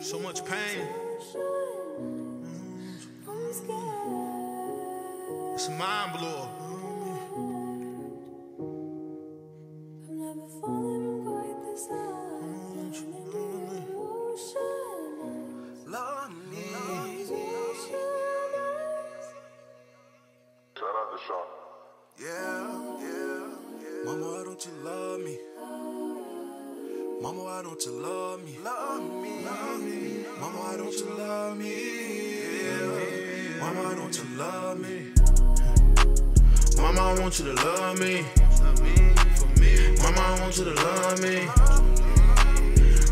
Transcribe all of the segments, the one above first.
So much pain. It's a mind blower. Love me. Shout out to Sean. Yeah, yeah, yeah. Mama, why don't you love me? Mama, why don't you love me? Love me. Love me. Mama, why don't you love me? Yeah. Mama, why don't you love me? Mama, I want you to love me. Mama, I want you to love me.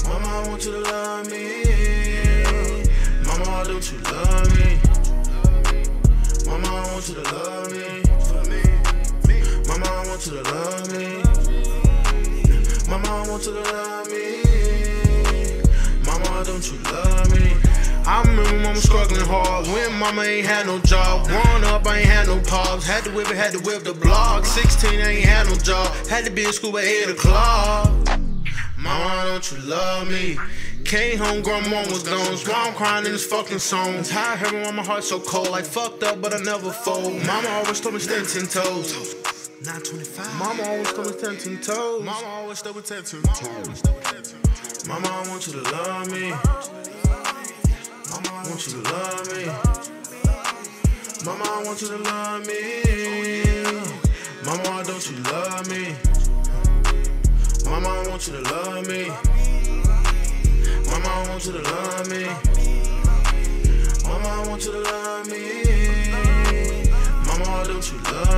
Mama, I want you to love me. Mama, why don't you love me? Mama, I want you to love me. Mama, I want you to love me. Want you to love me. Mama, don't you love me? I remember mama struggling hard when mama ain't had no job. Growing up, I ain't had no pops. Had to whip it, had to whip the block. 16, I ain't had no job. Had to be in school at 8 o'clock. Mama, don't you love me? Came home, grandma was gone. So I'm crying in this fucking song. Tired hearing why my heart so cold. Like fucked up, but I never fold. Mama always told me stand ten toes. 925. Mama always told me stand toes. Mama always stay with ten toes. Mama, I want you to love me. Mama, I want you to love me. Mama, I want you to love me. Mama, don't you love me? Mama, I want you to love me. Mama, I want you to love me. Mama, I want you to love me. Mama, don't you love me?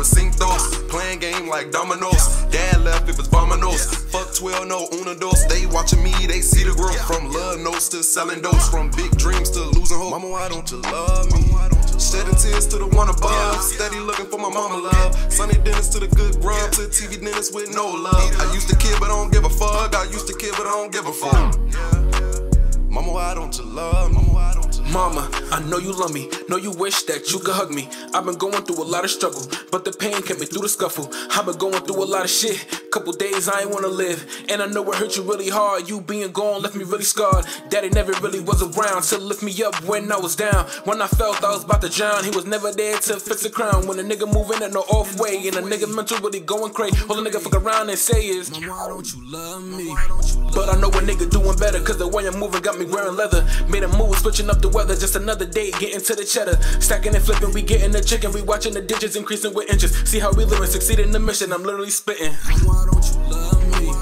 Playing game like dominoes. Dad left, it was vominos. Fuck 12, no una dos. They watching me, they see the growth. From love notes to selling dose. From big dreams to losing hope. Mama, why don't you love me? Shedding tears to the one above. Steady looking for my mama love. Sunny dinners to the good grub. To TV dinners with no love. I used to kid, but I don't give a fuck. I used to kid, but I don't give a fuck. I know you love me, know you wish that you could hug me. I've been going through a lot of struggle, but the pain kept me through the scuffle. I've been going through a lot of shit, couple days I ain't wanna live. And I know it hurt you really hard, you being gone left me really scarred. Daddy never really was around to lift me up when I was down. When I felt I was about to drown, he was never there to fix the crown. When a nigga moving in the off way, and a nigga mental really going crazy. All a nigga fuck around and say is, Mama, why don't you love me? but I know a nigga doing better, cause the way I'm moving got me wearing leather. Made a move, switching up the weather, just another day, getting to the cheddar. Stacking and flipping, we getting the chicken, we watching the digits increasing with inches. See how we living, succeed in the mission, I'm literally spitting why don't you love me?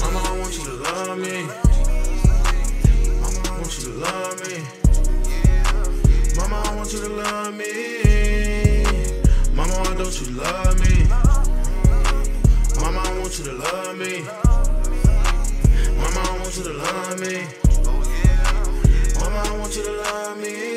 Mama, I want you to love me. Mama, I want you to love me. Mama, I want you to love me. Mama, why don't you love me? Mama, I want you to love me. Mama, I want you to love me. Mama, I want you to love me.